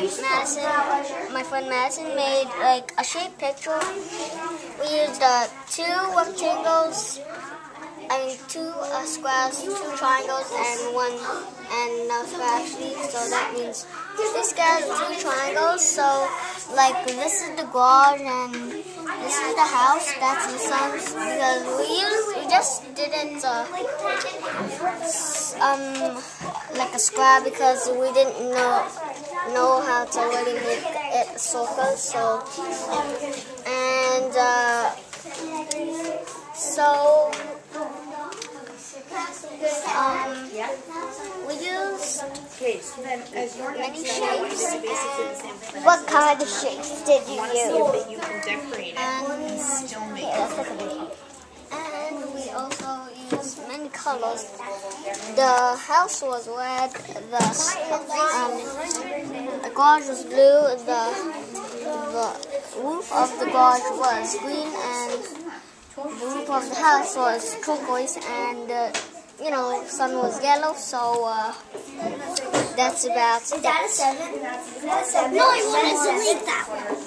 Madison, my friend Madison made like a shape picture. We used uh, two rectangles, I mean two uh, squares, two triangles, and one and a square actually. So that means this guy has two triangles. So like this is the garage and this is the house. That's the sun because we used we just didn't uh, um like a square because we didn't know know how to really make it circle. So and uh, so um, we used Okay, so then as your many shapes. it's basically the same thing. What kind of shapes did you want to see use? you can decorate it and still make it. And we also used many colors. The house was red, the um, the garage was blue, the the roof of the garage was green, and the roof of the house was turquoise, and uh, you know, sun was yellow. So uh, that's about Is that a seven? Is that a seven? No, I want to delete that one.